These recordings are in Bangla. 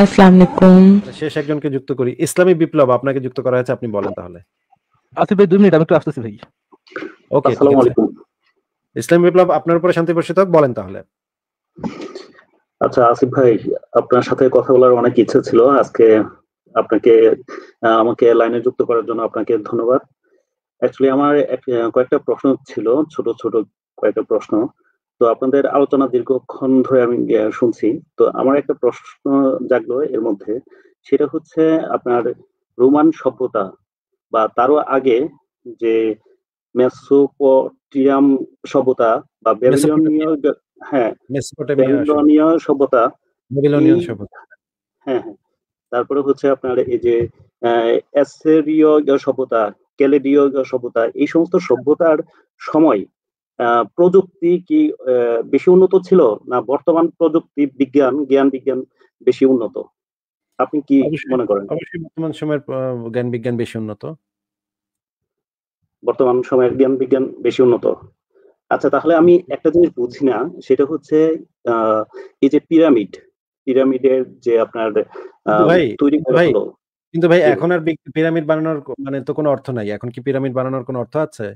আসসালামু আলাইকুম। শেষ একজনকে যুক্ত করি। ইসলামী বিপ্লব আপনাকে যুক্ত করা হয়েছে আপনি বলেন তাহলে। আসিফ ভাই দুই মিনিট আমি একটু আসতেছি ভাই। ওকে আসসালামু আলাইকুম। ইসলামী বিপ্লব আপনার উপরে শান্তি বর্ষিত বলেন তাহলে। আচ্ছা আসিফ ভাই আপনার সাথে কথা বলার অনেক ইচ্ছে ছিল। আজকে আপনাকে আহ, আমাকে লাইনে যুক্ত করার জন্য আপনাকে ধন্যবাদ। অ্যাকচুয়ালি আমার কয়েকটা প্রশ্ন ছিল ছোট ছোট কয়েকটা প্রশ্ন। তো আপনাদের আলোচনা দীর্ঘক্ষণ ধরে আমি শুনছি। তো আমার একটা প্রশ্ন জাগলো এর মধ্যে। সেটা হচ্ছে আপনার রোমান সভ্যতা বা তারও আগে যে মেসোপটিয়াম সভ্যতা বা ব্যাবিলনীয় হ্যাঁ ব্যাবিলনীয় সভ্যতা। সভ্যতা। হ্যাঁ হ্যাঁ। তারপরে হচ্ছে আপনার এই যে অ্যাসেরীয় সভ্যতা ক্যালেডীয় সভ্যতা এই সমস্ত সভ্যতার সময় প্রযুক্তি কি বেশি উন্নত ছিল না বর্তমান প্রযুক্তি বিজ্ঞান জ্ঞান বিজ্ঞান বেশি উন্নত? আপনি কি মনে করেন? অবশ্যই বর্তমান সময়ের জ্ঞান বিজ্ঞান বেশি উন্নত। বর্তমান সময়ের জ্ঞান বিজ্ঞান বেশি উন্নত। আচ্ছা তাহলে আমি একটা জিনিস বুঝি না সেটা হচ্ছে আহ, এই যে পিরামিড পিরামিডের যে আপনার তৈরি করা ভাই, হলো। কিন্তু ভাই এখন আর পিরামিড বানানোর মানে তো কোনো অর্থ নাই। এখন কি পিরামিড বানানোর কোনো অর্থ আছে?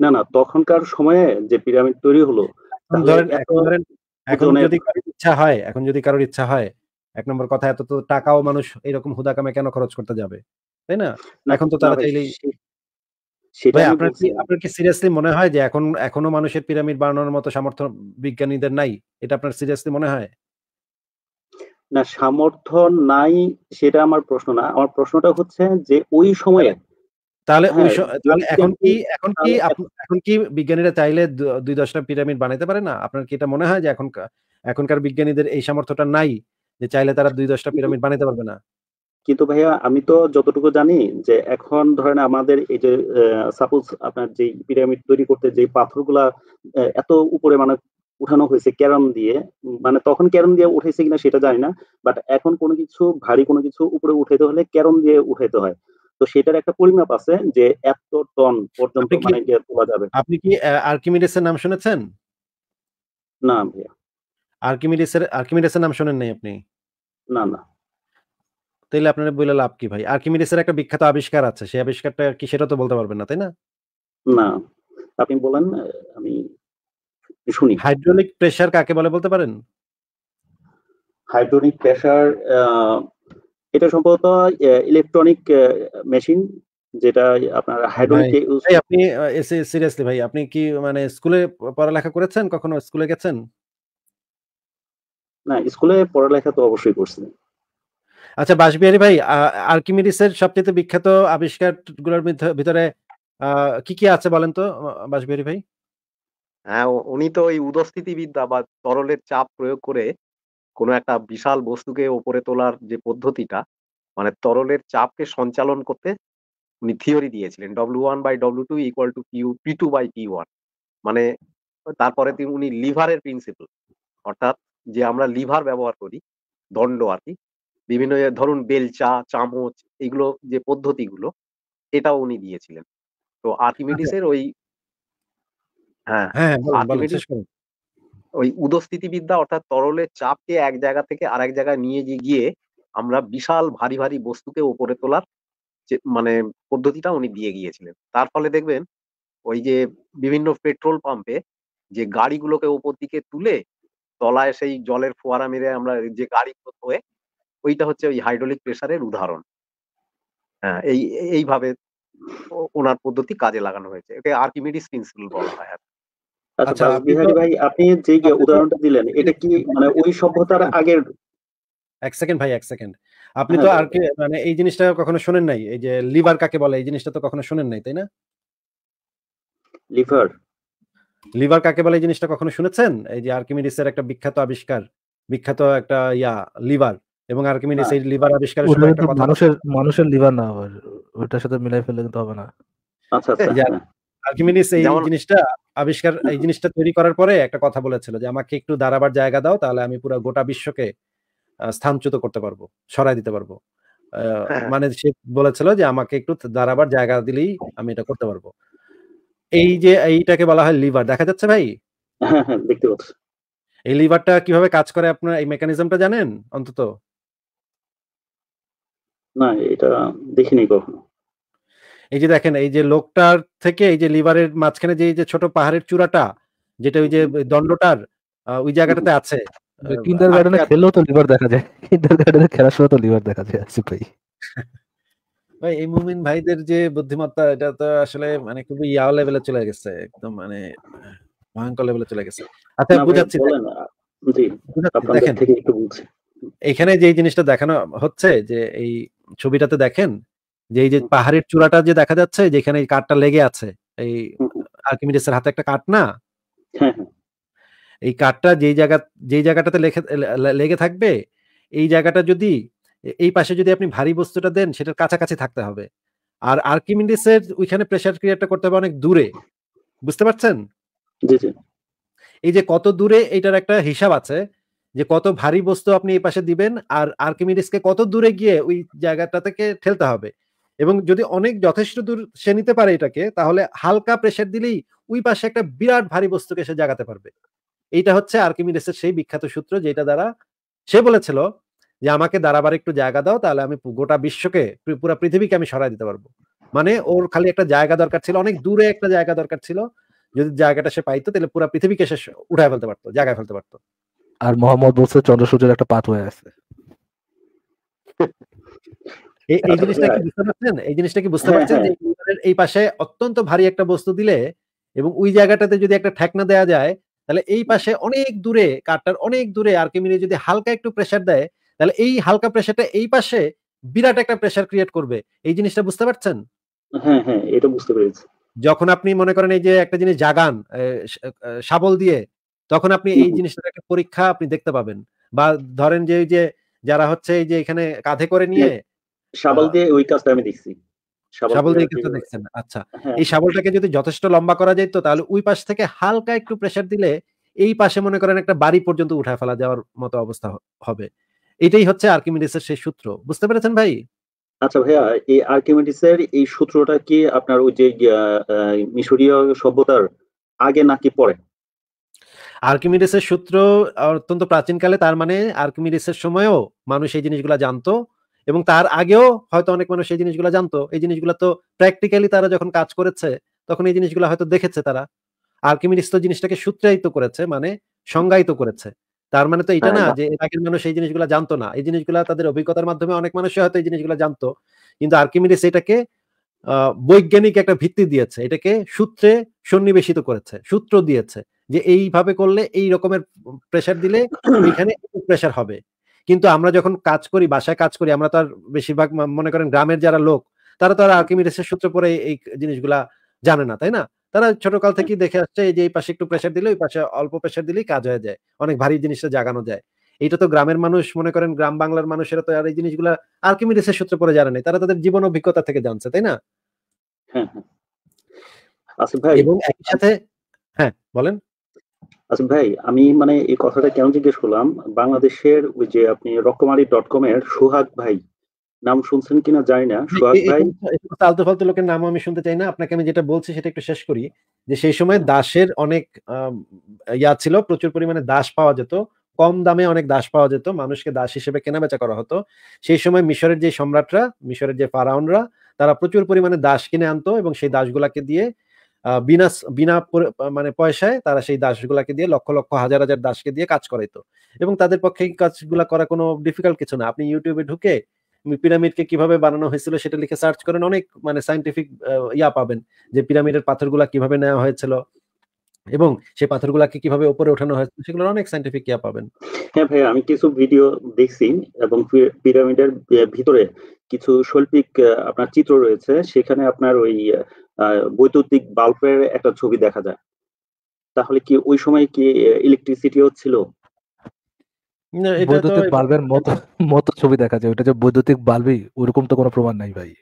না না তখনকার সময়ে যে পিরামিড তৈরি হলো এখন ধরেন এখন যদি কারোর ইচ্ছা হয় এখন যদি কারোর ইচ্ছা হয় এক নম্বর কথা এত তো টাকাও মানুষ এরকম হুদাকামে কেন খরচ করতে যাবে? তাই না? এখন তো তারা চাইলেই আপনার কি আপনার কি সিরিয়াসলি মনে হয় যে এখন এখনও মানুষের পিরামিড বানানোর মতো সামর্থ্য বিজ্ঞানীদের নাই? এটা আপনার সিরিয়াসলি মনে হয়? না সামর্থ্য নাই সেটা আমার প্রশ্ন না। আমার প্রশ্নটা হচ্ছে যে ওই সময়ে তাহলে ওই হ্যাঁ, তাহলে এখন কি এখন কি এখন কি বিজ্ঞানীরা চাইলে দুই দশটা পিরামিড বানাইতে পারে না? আপনার কি এটা মনে হয় যে এখন এখনকার বিজ্ঞানীদের এই সামর্থ্যটা নাই যে চাইলে তারা দুই দশটা পিরামিড বানাইতে পারবে না? কিন্তু ভাইয়া আমি তো যতটুকু জানি যে এখন ধরেন আমাদের এই যে সাপোজ আপনার যে পিরামিড তৈরি করতে যে পাথরগুলা এত উপরে মানে উঠানো হয়েছে ক্যারম দিয়ে মানে তখন ক্যারম দিয়ে উঠেছে কিনা সেটা জানি না বাট এখন কোনো কিছু ভারী কোনো কিছু উপরে উঠাইতে হলে ক্যারম দিয়ে উঠাইতে হয়। তো সেটার একটা পরিমাপ আছে যে এত টন পর্যন্ত মানে তোলা যাবে। আপনি কি আর্কিমিডিসের নাম শুনেছেন? না ভাইয়া। আর্কিমিডিসের আর্কিমিডিসের নাম শুনেন নাই আপনি? না না। তাইলে আপনার বলে লাভ কি ভাই? আর্কিমিডিসের একটা বিখ্যাত আবিষ্কার আছে সেই আবিষ্কারটা কি সেটা তো বলতে পারবেন না তাই না? না। আপনি বলেন আমি শুনি। হাইড্রোলিক প্রেসার কাকে বলে বলতে পারেন? হাইড্রোলিক প্রেসার এটা সম্ভবত ইলেকট্রনিক মেশিন যেটা আপনার হাইড্রোলিক ভাই আপনি সিরিয়াসলি ভাই আপনি কি মানে স্কুলে পড়ালেখা করেছেন? কখনো স্কুলে গেছেন? না স্কুলে পড়ালেখা তো অবশ্যই করছি। আচ্ছা বাসবিহারী ভাই আর্কিমিডিসের সবচেয়ে বিখ্যাত আবিষ্কারগুলোর ভিতরে আহ, কি কি আছে বলেন তো বাসবিহারী ভাই? হ্যাঁ উনি তো ওই উদস্থিতিবিদ্যা বা তরলের চাপ প্রয়োগ করে কোনো একটা বিশাল বস্তুকে ওপরে তোলার যে পদ্ধতিটা মানে তরলের চাপকে সঞ্চালন করতে উনি থিওরি দিয়েছিলেন। W one by W two equal to Piu P two by P one মানে তারপরে তিনি উনি লিভারের প্রিন্সিপাল অর্থাৎ যে আমরা লিভার ব্যবহার করি দণ্ড আর কি বিভিন্ন ধরুন বেলচা চামচ এগুলো যে পদ্ধতিগুলো এটাও উনি দিয়েছিলেন। তো আর্কিমিডিসের ওই হ্যাঁ হ্যাঁ বলেন, বলেন, আর্কিমিডিস শেষ করুন। ওই উদস্থিতিবিদ্যা অর্থাৎ তরলের চাপকে এক জায়গা থেকে আরেক জায়গায় নিয়ে গিয়ে আমরা বিশাল ভারী ভারী বস্তুকে ওপরে তোলার মানে পদ্ধতিটা উনি দিয়ে গিয়েছিলেন। তার ফলে দেখবেন, ওই যে বিভিন্ন পেট্রোল পাম্পে যে গাড়িগুলোকে ওপর দিকে তুলে তলায় সেই জলের ফোয়ারা মেরে আমরা যে গাড়িগুলো হয়ে, ওইটা হচ্ছে ওই হাইড্রোলিক প্রেসারের উদাহরণ। হ্যাঁ এই, এইভাবে ওনার পদ্ধতি কাজে লাগানো হয়েছে। একে আর্কিমিডিস প্রিন্সিপাল বলা হয় আর। আচ্ছা আচ্ছা, বিহারী ভাই আপনি যে উদাহরণটা দিলেন এটা কি মানে ওই সভ্যতার আগের এক সেকেন্ড ভাই এক সেকেন্ড। আপনি তো হ্যাঁ, আর কি মানে এই জিনিসটা কখনো শুনেন নাই? এই যে লিভার কাকে বলে এই জিনিসটা তো কখনো শুনেন নাই তাই না? লিভার। লিভার কাকে বলে এই জিনিসটা কখনো শুনেছেন? এই যে আর্কিমিডিসের একটা বিখ্যাত আবিষ্কার বিখ্যাত একটা ইয়া লিভার এবং আর্কিমিডিস এই লিভার আবিষ্কারের সময় একটা কথা মানুষের মানুষের লিভার না ওইটার সাথে মিলাই ফেললে কিন্তু হবে না। আচ্ছা আচ্ছা। আর্কিমিডিস এই জিনিসটা আবিষ্কার এই জিনিসটা তৈরি করার পরে একটা কথা বলেছিল যে আমাকে একটু দাঁড়াবার জায়গা দাও তাহলে আমি পুরো গোটা বিশ্বকে স্থানচ্যুত করতে পারব সরাই দিতে পারব। হ্যাঁ। মানে সে বলেছিল যে আমাকে একটু দাঁড়াবার জায়গা দিলেই আমি এটা করতে পারব। এই যে এইটাকে বলা হয় লিভার। দেখা যাচ্ছে ভাই? হ্যাঁ হ্যাঁ দেখতে পাচ্ছি। এই লিভারটা কীভাবে কাজ করে আপনার এই মেকানিজমটা জানেন অন্তত? না এটা দেখিনি কখনো। এই যে দেখেন এই যে লোকটার থেকে এই যে লিভারের মাঝখানে যে এই যে ছোট পাহাড়ের চূড়াটা যেটা ওই যে দণ্ডটার ওই জায়গাটাতে আছে কিন্ডার গার্ডেনে খেললেও তো লিভার দেখা যায়। কিন্ডার গার্ডেনে খেলার সময় তো লিভার দেখা যায় আসিফ ভাই। ভাই এই মুমিন ভাইদের যে বুদ্ধিমত্তা এটা তো আসলে মানে খুবই ইয়াও লেভেলে চলে গেছে একদম মানে ভয়ঙ্কর লেভেলে চলে গেছে। আচ্ছা বুঝাচ্ছি দেখেন। এখানে যে জিনিসটা দেখানো হচ্ছে যে এই ছবিটাতে দেখেন যে এই যে পাহাড়ের চূড়াটা যে দেখা যাচ্ছে যেখানে এই কাঠটা লেগে আছে এই। আর্কিমিডিসের হাতে একটা কাঠ না? হ্যাঁ হ্যাঁ। এই কাঠটা যেই জায়গা যেই জায়গাটাতে লেখে লেগে থাকবে এই জায়গাটা যদি এই পাশে যদি আপনি ভারী বস্তুটা দেন সেটার কাছাকাছি থাকতে হবে। আর আর্কিমিডিসের ওইখানে প্রেসার ক্রিয়েটটা করতে হবে অনেক দূরে। বুঝতে পারছেন? এই যে কত দূরে এটার একটা হিসাব আছে যে কত ভারী বস্তু আপনি এই পাশে দিবেন আর আর্কিমিডিসকে কত দূরে গিয়ে ওই জায়গাটা থেকে ঠেলতে হবে। এবং যদি অনেক যথেষ্ট দূর সে নিতে পারে এটাকে, তাহলে হালকা প্রেসার দিলেই ওই পাশে একটা বিরাট ভারী বস্তুকে সে জাগাতে পারবে। এইটা হচ্ছে আর্কিমিডিসের সেই বিখ্যাত সূত্র যেটা দ্বারা সে বলেছিল যে, আমাকে দাঁড়াবার একটু জায়গা দাও, তাহলে আমি গোটা বিশ্বকে পুরো পৃথিবীকে আমি সরাই দিতে পারব। মানে ওর খালি একটা জায়গা দরকার ছিল, অনেক দূরে একটা জায়গা দরকার ছিল। যদি জায়গাটা সে পাইতো, তাহলে পুরো পৃথিবীকে সে উঠায় ফেলতে পারতো জায়গায় ফেলতে পারতো। আর মোহাম্মদ বলছে চন্দ্র সূর্যের একটা পাত হয়ে আছে। এই জিনিসটা কি বুঝতে পারছেন? এই জিনিসটা কি বুঝতে হ্যাঁ, পারছেন যে এই পাশে অত্যন্ত ভারী একটা বস্তু দিলে এবং ওই জায়গাটাতে যদি একটা ঠেকনা দেয়া যায় তাহলে এই পাশে অনেক দূরে কাঠটার অনেক দূরে আর্কিমিডি যদি হালকা একটু প্রেসার দেয় তাহলে এই হালকা প্রেসারটা এই পাশে বিরাট একটা প্রেসার ক্রিয়েট করবে। এই জিনিসটা বুঝতে পারছেন? হ্যাঁ হ্যাঁ এটা বুঝতে পেরেছি। যখন আপনি মনে করেন এই যে একটা জিনিস জাগান শাবল দিয়ে তখন আপনি এই। জিনিসটার একটা পরীক্ষা আপনি দেখতে পাবেন। বা ধরেন যে যে যারা হচ্ছে এই যে এখানে কাঁধে করে নিয়ে শাবল দিয়ে ওই কাজটা আমি দেখছি। শাবল দিয়ে কিন্তু দেখছেন আচ্ছা। হ্যাঁ। এই শাবলটাকে যদি যথেষ্ট লম্বা করা যেত তাহলে ওই পাশ থেকে হালকা একটু প্রেসার দিলে এই পাশে মনে করেন একটা বাড়ি পর্যন্ত উঠায় ফেলা যাওয়ার মতো অবস্থা হবে। এটাই হচ্ছে আর্কিমিডিসের সেই সূত্র। বুঝতে পেরেছেন ভাই? আচ্ছা ভাইয়া এই আর্কিমিডিসের এই সূত্রটা কি আপনার ওই যে মিশরীয় সভ্যতার আগে নাকি পরে? আর্কিমিডিসের সূত্র অত্যন্ত প্রাচীনকালে তার মানে আর্কিমিডিসের সময়ও মানুষ এই জিনিসগুলো জানতো। এবং তার আগেও হয়তো অনেক মানুষ এই জিনিসগুলো জানতো। এই জিনিসগুলো তো প্র্যাকটিক্যালি তারা যখন কাজ করেছে তখন এই জিনিসগুলো হয়তো দেখেছে তারা। আর্কিমিডিস তো জিনিসটাকে সূত্রায়িত করেছে মানে সংজ্ঞায়িত করেছে। তার মানে তো এটা হ্যাঁ, না যে আগের মানুষ এই জিনিসগুলো জানতো না। এই জিনিসগুলো তাদের অভিজ্ঞতার মাধ্যমে অনেক মানুষ হয়তো এই জিনিসগুলো জানতো। কিন্তু আর্কিমিডিস এটাকে আহ, বৈজ্ঞানিক একটা ভিত্তি দিয়েছে। এটাকে সূত্রে সন্নিবেশিত করেছে সূত্র দিয়েছে যে এইভাবে করলে এই রকমের প্রেসার দিলে এখানে প্রেসার হবে। কিন্তু আমরা যখন কাজ করি বাসায় কাজ করি আমরা তো আর বেশিরভাগ মনে করেন গ্রামের যারা লোক তারা তো আর আর্কিমিডিসের সূত্র পরে এই জিনিসগুলা জানে না তাই না? তারা ছোটকাল থেকেই দেখে আসছে এই যে এই পাশে একটু প্রেসার দিলে ওই পাশে অল্প প্রেসার দিলেই কাজ হয়ে যায় অনেক ভারী জিনিসটা জাগানো যায়। এইটা তো গ্রামের মানুষ মনে করেন গ্রাম বাংলার মানুষেরা তো আর এই জিনিসগুলা আর্কিমিডিসের সূত্র পরে জানে নাই তারা তাদের জীবন অভিজ্ঞতা থেকে জানছে তাই না? হ্যাঁ হ্যাঁ। এবং একই সাথে হ্যাঁ বলেন। আসিফ ভাই আমি মানে এই কথাটা কেন জিজ্ঞেস করলাম? বাংলাদেশের ওই যে আপনি রকমারি ডট কম এর সোহাগ ভাই নাম শুনছেন কিনা জানি না। সোহাগ ভাই? আলতু ফালতু লোকের নামও আমি শুনতে চাই না। আপনাকে আমি যেটা বলছি সেটা একটু শেষ করি যে সেই সময় দাসের অনেক ইয়া ছিল প্রচুর পরিমাণে দাস পাওয়া যেত কম দামে অনেক দাস পাওয়া যেত মানুষকে দাস হিসেবে কেনাবেচা করা হতো। সেই সময় মিশরের যে সম্রাটরা মিশরের যে ফারাউনরা তারা প্রচুর পরিমাণে দাস কিনে আনতো এবং সেই দাসগুলাকে দিয়ে বিনা বিনা মানে পয়সায় তারা সেই দাসগুলাকে দিয়ে লক্ষ লক্ষ হাজার হাজার দাসকে দিয়ে কাজ করাইতো। এবং তাদের পক্ষে এই কাজগুলা করা কোনো ডিফিকাল্ট কিছু না। আপনি ইউটিউবে ঢুকে পিরামিডকে কীভাবে বানানো হয়েছিল সেটা লিখে সার্চ করেন। অনেক মানে সাইন্টিফিক ইয়া পাবেন যে পিরামিডের পাথরগুলা কীভাবে নেওয়া হয়েছিল এবং সেই পাথরগুলাকে কীভাবে উপরে ওঠানো হয়েছিল সেগুলোর অনেক সাইন্টিফিক ইয়া পাবেন। হ্যাঁ ভাই আমি কিছু ভিডিও দেখছি এবং পিরামিডের ভিতরে কিছু শৈল্পিক আপনার চিত্র রয়েছে। সেখানে আপনার ওই বৈদ্যুতিক বাল্বের একটা ছবি দেখা যায়। তাহলে কি ওই সময় কি ইলেকট্রিসিটিও ছিল? না, এটা তো বৈদ্যুতিক বাল্বের মতো মতো ছবি দেখা যায়। ওটা যে বৈদ্যুতিক বাল্বই ওরকম তো কোনো প্রমাণ নাই ভাই।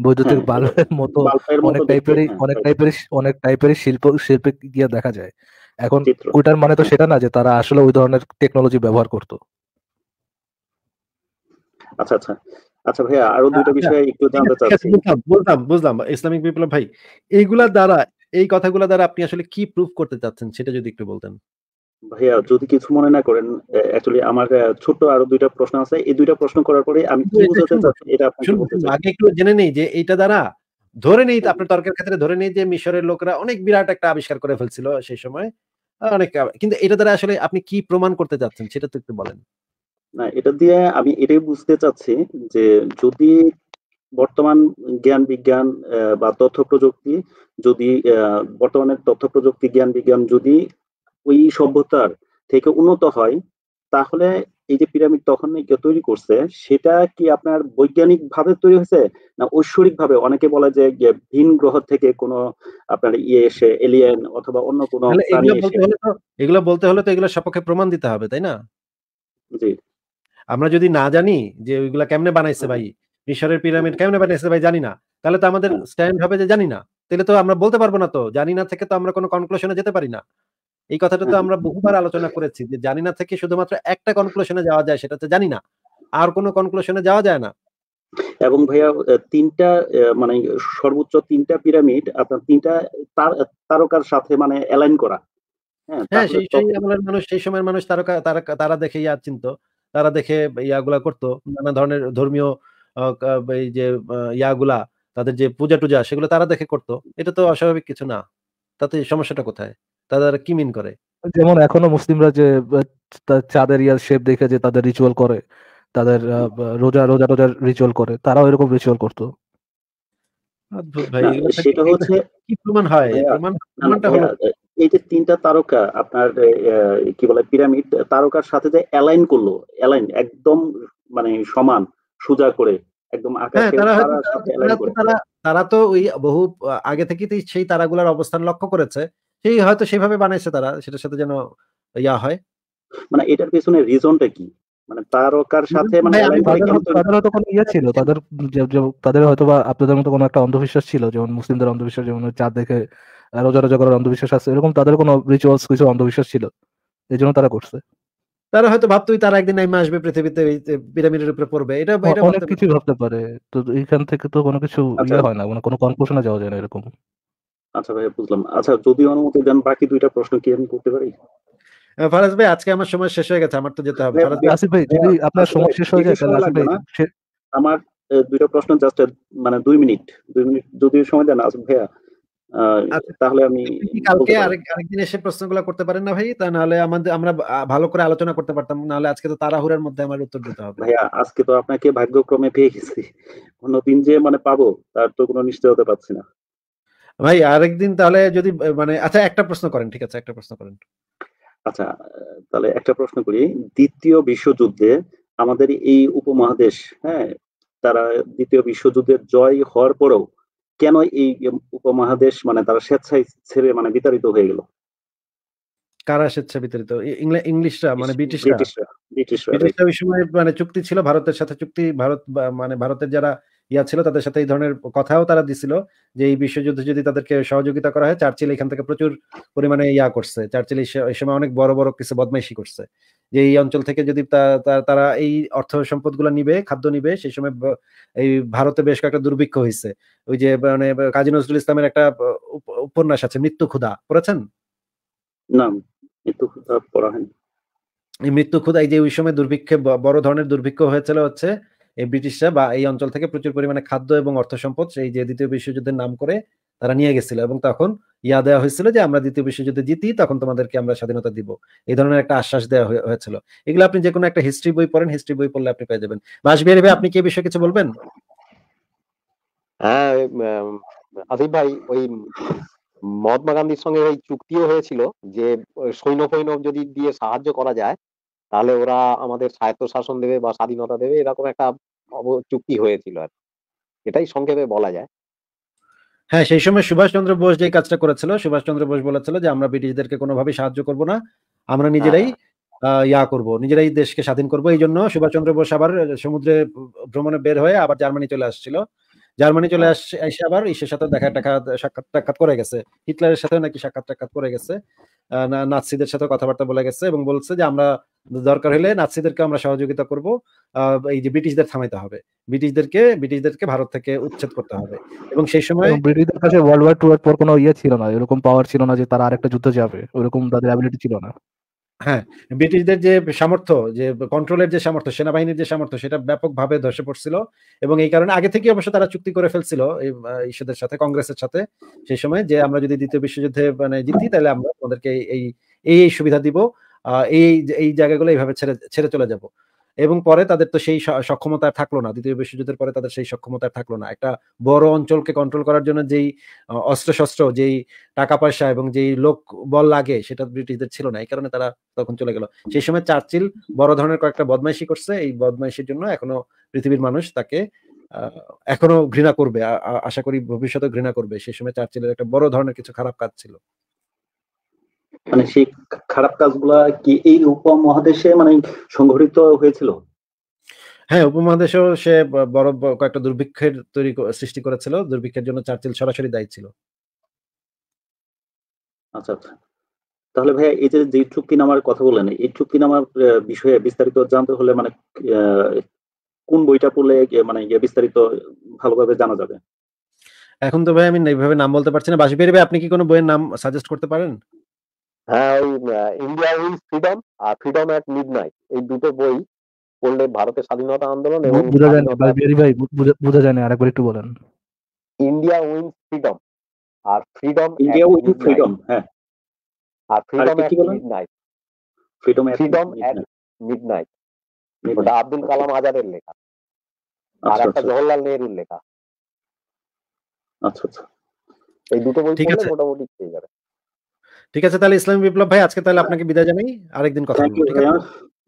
বৈদ্যুতিক হ্যাঁ, বাল্বের মতো বাল্বের অনেক টাইপেরই হ্যাঁ, অনেক টাইপের অনেক টাইপের শিল্প শিল্পে গিয়ে দেখা যায়। এখন ওইটার মানে তো সেটা না যে তারা আসলে ওই ধরনের টেকনোলজি ব্যবহার করতো। আচ্ছা আচ্ছা। আচ্ছা ভাইয়া আরও দুইটা আচ্ছা, বিষয়ে একটু জানতে চাচ্ছি। বুঝলাম বুঝলাম ইসলামিক বিপ্লব ভাই এইগুলা দ্বারা এই কথাগুলা দ্বারা আপনি আসলে কি প্রুফ করতে চাচ্ছেন সেটা যদি একটু বলতেন। ভাইয়া যদি কিছু মনে না করেন অ্যাকচুয়ালি আমার ছোট্ট আরও দুইটা প্রশ্ন আছে। এই দুইটা প্রশ্ন করার পরে আমি কি এটা বোঝাতে চাচ্ছি এটা আপনাকে বলতে চাই। আগে একটু জেনে নেই যে এইটা দ্বারা ধরে নেই আপনার তর্কের ক্ষেত্রে ধরে নেই যে মিশরের লোকরা অনেক বিরাট একটা আবিষ্কার করে ফেলছিল সেই সময়। অনেক কিন্তু এটা দ্বারা আসলে আপনি কি প্রমাণ করতে চাচ্ছেন সেটা তো একটু বলেন। না এটা দিয়ে আমি এটাই বুঝতে চাচ্ছি যে যদি বর্তমান জ্ঞান বিজ্ঞান বা তথ্য প্রযুক্তি যদি বর্তমানের তথ্য প্রযুক্তি জ্ঞান বিজ্ঞান যদি ওই সভ্যতার থেকে উন্নত হয় তাহলে এই যে পিরামিড তখন কেউ তৈরি করছে সেটা কি আপনার বৈজ্ঞানিক ভাবে তৈরি হয়েছে? না ঐশ্বরিক ভাবে অনেকে বলে যে যে ভিন গ্রহ থেকে কোনো আপনার ইয়ে এসে এলিয়েন অথবা অন্য কোনো এগুলো বলতে হলে তো এগুলো বলতে হলে তো এগুলো সপক্ষে প্রমাণ দিতে হবে তাই না? জি। আমরা যদি না জানি যে ওইগুলা কেমনে বানাইছে ভাই মিশরের পিরামিড কেমনে বানাইছে ভাই জানি না। তাহলে তো আমাদের স্ট্যান্ড হবে যে জানি না। তাহলে তো আমরা বলতে পারব না তো জানি না থেকে তো আমরা কোনো কনক্লুশনে যেতে পারি না। এই কথাটা তো আমরা বহুবার আলোচনা করেছি যে জানি না থেকে শুধুমাত্র একটা কনক্লুশনে যাওয়া যায় সেটা তো জানি না। আর কোনো কনক্লুশনে যাওয়া যায় না। এবং ভাইয়া তিনটা মানে সর্বোচ্চ তিনটা পিরামিড আপনার তিনটা তার তারকার সাথে মানে অ্যালাইন করা। হ্যাঁ হ্যাঁ সেই আমলের মানুষ সেই সময়ের মানুষ তারকা তারা তারা দেখে ইয়া চিনত। তারা দেখে ইয়াগুলা করতো। নানা ধরনের ধর্মীয় এই যে ইয়াগুলা তাদের যে পূজা টুজা সেগুলো তারা দেখে করতো। এটা তো অস্বাভাবিক কিছু না। তাতে সমস্যাটা কোথায়? তারা কি মিন করে? যেমন এখনও মুসলিমরা যে চাঁদের ইয়ার শেপ দেখে যে তাদের রিচুয়াল করে তাদের রোজা রোজা রোজার রিচুয়াল করে তারাও এরকম রিচুয়াল করতো। অদ্ভুত ভাই সেটা হচ্ছে কি প্রমাণ হয়? প্রমাণটা হলো এই যে তিনটা তারকা আপনার কি বলে পিরামিড তারকার সাথে যে অ্যালাইন করল অ্যালাইন একদম মানে সমান সোজা করে একদম হ্যাঁ তারা তো ওই বহু আগে থেকেই তো সেই তারাগুলার অবস্থান লক্ষ্য করেছে সেই হয়তো সেভাবে বানাইছে তারা সেটার সাথে যেন ইয়া হয়। মানে এটার পিছনে রিজনটা কি? মানে তারকার সাথে মানে তাদের হয়তো- কোনো ইয়ে ছিল তাদের হয়তো বা আপনাদের মতো কোনো একটা অন্ধবিশ্বাস ছিল যেমন মুসলিমদের অন্ধবিশ্বাস যেমন চাঁদ দেখে রোজা রোজা করার অন্ধবিশ্বাস আছে এরকম তাদের কোনো রিচুয়ালস কিছু অন্ধবিশ্বাস ছিল? এই জন্য তারা করছে। তারা হয়তো ভাবতো তারা একদিন নাইমা আসবে পৃথিবীতে পিরামিডের উপরে পড়বে এটা এটা অনেক কিছু ভাবতে পারে তো এইখান থেকে তো কোনো কিছু আচ্ছা। ইয়ে হয় না মানে কোনো কনক্লুশনে যাওয়া যায় না এরকম। আচ্ছা ভাই বুঝলাম। আচ্ছা যদি অনুমতি দেন বাকি দুইটা প্রশ্ন কি আমি করতে পারি? ফারাজ ভাই আজকে আমার সময় শেষ হয়ে গেছে আমার তো যেতে হবে। ফারাজ ভাই, আসিফ ভাই যদি আপনার সময় শেষ হয়ে যায় তাহলে আসিফ ভাই আমার দুইটা প্রশ্ন জাস্ট মানে দুই মিনিট দুই মিনিট যদি সময় দেন আসুন ভাইয়া। তাহলে আমি কালকে আরেক আরেকদিন এসে প্রশ্নগুলো করতে পারেন না ভাই? তা নাহলে আমাদের আমরা ভালো করে আলোচনা করতে পারতাম। নাহলে আজকে তো তাড়াহুড়ার মধ্যে আমার উত্তর দিতে হবে। ভাইয়া আজকে তো আপনাকে ভাগ্যক্রমে পেয়ে গেছি। অন্যদিন যে মানে পাবো তার তো কোনো নিশ্চয়তা পাচ্ছি না। ভাই আরেকদিন তাহলে যদি মানে আচ্ছা একটা প্রশ্ন করেন ঠিক আছে একটা প্রশ্ন করেন। আচ্ছা তাহলে একটা প্রশ্ন করি। দ্বিতীয় বিশ্বযুদ্ধে আমাদের এই উপমহাদেশ হ্যাঁ তারা দ্বিতীয় বিশ্বযুদ্ধের জয় হওয়ার পরেও কেন এই উপমহাদেশ মানে তারা স্বেচ্ছায় ছেড়ে মানে বিতাড়িত হয়ে গেল? কারা স্বেচ্ছা বিতরিত ইংলিশরা মানে ব্রিটিশরা? ব্রিটিশরা ওই সময় মানে চুক্তি ছিল ভারতের সাথে চুক্তি ভারত বা- মানে ভারতের যারা ইয়া ছিল তাদের সাথে এই ধরনের কথাও তারা দিছিল যে এই বিশ্বযুদ্ধে যদি তাদেরকে সহযোগিতা করা হয় চার্চিল এখান থেকে প্রচুর পরিমাণে ইয়া করছে। চার্চিল এই সময় অনেক বড় বড় কিছু বদমাইশি করছে। যে এই অঞ্চল থেকে যদি তারা এই অর্থ সম্পদগুলো নিবে খাদ্য নিবে সেই সময় এই ভারতে বেশ কয়েকটা দুর্ভিক্ষ হয়েছে ওই যে মানে কাজী নজরুল ইসলামের একটা উপন্যাস আছে মৃত্যু ক্ষুধা। পড়েছেন? না একটু পড়া হয়নি। এই মৃত্যু ক্ষুধা এই যে ওই সময় দুর্ভিক্ষে বড় ধরনের দুর্ভিক্ষ হয়েছিল হচ্ছে এই ব্রিটিশরা বা এই অঞ্চল থেকে প্রচুর পরিমাণে খাদ্য এবং অর্থ সম্পদ সেই যে দ্বিতীয় বিশ্বযুদ্ধের নাম করে তারা নিয়ে গেছিল এবং তখন ইয়া দেওয়া হয়েছিল যে আমরা দ্বিতীয় বিশ্বযুদ্ধে জিতি, তখন তোমাদেরকে আমরা স্বাধীনতা দিব। এই ধরনের একটা আশ্বাস দেওয়া হয়েছিল। এগুলো আপনি যে কোনো একটা হিস্ট্রি বই পড়েন হিস্ট্রি বই পড়লে আপনি পেয়ে যাবেন। বাসবিহারী ভাই, আপনি কি বিষয়ে কিছু বলবেন? হ্যাঁ আসিফ ভাই, ওই মহাত্মা গান্ধীর সঙ্গে ওই চুক্তিও হয়েছিল যে সৈন্য ফৈন্য যদি দিয়ে সাহায্য করা যায় তাহলে ওরা আমাদের স্বায়ত্ত শাসন দেবে বা স্বাধীনতা দেবে এরকম একটা চুক্তি হয়েছিল আর এটাই সংক্ষেপে বলা যায়। হ্যাঁ সেই সময় সুভাষচন্দ্র বোস যে কাজটা করেছিল সুভাষচন্দ্র বোস বলেছিল যে আমরা ব্রিটিশদেরকে কোনোভাবেই সাহায্য করব না আমরা নিজেরাই আহ, ইয়া করব নিজেরাই দেশকে স্বাধীন করব। এই জন্য সুভাষচন্দ্র বোস আবার সমুদ্রে ভ্রমণে বের হয়ে আবার জার্মানি চলে আসছিল। জার্মানি চলে আসছে এসে আবার ইসের সাথে দেখা টাকা সাক্ষাৎ টাক্ষাৎ করে গেছে। হিটলারের সাথে নাকি সাক্ষাৎ টাক্ষাৎ করে গেছে। নাৎসিদের সাথে কথাবার্তা বলে গেছে এবং বলছে যে আমরা দরকার হলে নাৎসিদেরকে আমরা সহযোগিতা করব এই যে ব্রিটিশদের থামাইতে হবে। ব্রিটিশদেরকে ব্রিটিশদেরকে ভারত থেকে উচ্ছেদ করতে হবে। এবং সেই সময় ব্রিটিশদের কাছে ওয়ার্ল্ড ওয়ার টু এর পর কোনো ইয়ে ছিল না, এরকম পাওয়ার ছিল না যে তারা আরেকটা যুদ্ধ যাবে, ওরকম তাদের অ্যাবিলিটি ছিল না। হ্যাঁ, ব্রিটিশদের যে সামর্থ্য যে কন্ট্রোলের যে সামর্থ্য, সেনাবাহিনীর যে সামর্থ্য সেটা ব্যাপকভাবে ধসে পড়ছিল এবং এই কারণে আগে থেকে অবশ্য তারা চুক্তি করে ফেলছিল ঈশ্বরের সাথে কংগ্রেসের সাথে সেই সময় যে আমরা যদি দ্বিতীয় বিশ্বযুদ্ধে মানে জিতি তাহলে আমরা তোমাদেরকে এই, এই, সুবিধা দিব। এই, এই জায়গাগুলো এইভাবে ছেড়ে, ছেড়ে চলে যাব। এবং পরে তাদের তো সেই সক্ষমতা থাকল না। দ্বিতীয় বিশ্বযুদ্ধের পরে তাদের সেই সক্ষমতা থাকল না। একটা বড় অঞ্চলকে কন্ট্রোল করার জন্য যেই অস্ত্র-শস্ত্র, যেই টাকা-পয়সা এবং যেই লোক বল লাগে সেটা ব্রিটিশদের ছিল না। এই কারণে তারা তখন চলে গেল। সেই সময় চার্চিল বড় ধরনের কয়েকটা বদমাইশি করছে। এই বদমাইশির জন্য এখনও পৃথিবীর মানুষ তাকে এখনও ঘৃণা করবে। আশা করি ভবিষ্যতেও ঘৃণা করবে। সেই সময় চার্চিলের একটা বড় ধরনের কিছু খারাপ কাজ ছিল। মানে সেই খারাপ কাজগুলা কি এই উপমহাদেশে মানে সংঘটিত হয়েছিল? হ্যাঁ, উপমহাদেশেও সে বড় কয়েকটা দুর্ভিক্ষের তৈরি সৃষ্টি করেছিল। দুর্ভিক্ষের জন্য চার্চিল সরাসরি দায়ী ছিল। আচ্ছা, আচ্ছা। তাহলে ভাইয়া এই যে, যে চুক্তিনামার কথা বললেন, এই চুক্তিনামার বিষয়ে বিস্তারিত জানতে হলে মানে কোন বইটা পড়লে মানে ইয়ে বিস্তারিত ভালোভাবে জানা যাবে? এখন তো ভাই আমি এইভাবে নাম বলতে পারছি না। ভাই আপনি কি কোন বইয়ের নাম সাজেস্ট করতে পারেন? হ্যাঁ, ওই আ 'ইন্ডিয়া উইন্স ফ্রিডম' আর 'ফ্রিডম অ্যাট মিডনাইট' এই দুটো বই পড়লে ভারতের স্বাধীনতা আন্দোলন এবং বুঝা যায় না। ভাই বুঝা বুঝা যায় না। আরেকবার একটু বলেন। 'ইন্ডিয়া উইন্স ফ্রিডম' আর 'ফ্রিডম ইন্ডিয়া মিডনাইট' ফ্রিডম হ্যাঁ। আর 'ফ্রিডম আরেকটা কি? Midnight' freedom at 'freedom at midnight. Midnight' ওটা মিডনাইট আব্দুল আচ্ছা, কালাম আজাদের লেখা। আর আচ্ছা, একটা আচ্ছা। জওহরলাল নেহরুর লেখা। আচ্ছা, আচ্ছা। এই দুটো বই ঠিক পড়লে আছে। মোটামুটি পেয়ে যাবেন। ঠিক আছে তাহলে ইসলামী বিপ্লব ভাই আজকে তাহলে আপনাকে বিদায় জানাই। আরেকদিন কথা বলব। ঠিক আছে?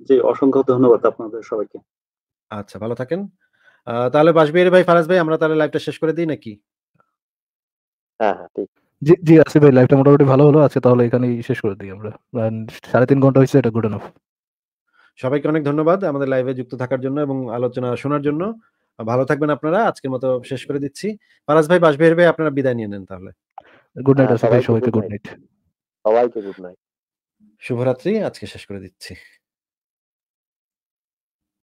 জি, অসংখ্য ধন্যবাদ আপনাদের সবাইকে। আচ্ছা ভালো থাকেন। তাহলে বাসবিহারী ভাই, ফারাজ ভাই আমরা তাহলে লাইভটা শেষ করে দেই নাকি? হ্যাঁ, হ্যাঁ, ঠিক। জি, জি আসিফ ভাই লাইভটা মোটামুটি ভালো হলো। আজকে তাহলে এখানেই শেষ করে দেই আমরা। অ্যান্ড ৩.৫ ঘণ্টা হয়েছে এটা গুড এনাফ। সবাইকে অনেক ধন্যবাদ আমাদের লাইভে যুক্ত থাকার জন্য এবং আলোচনা শোনার জন্য। ভালো থাকবেন আপনারা। আজকের মতো শেষ করে দিচ্ছি। ফারাজ ভাই, বাসবিহারী ভাই আপনারা বিদায় নিয়ে নেন তাহলে। গুড নাইট ভাই সবাইকে গুড। নাইট। সবাইকে গুড নাইট। শুভরাত্রি। আজকে শেষ করে দিচ্ছি।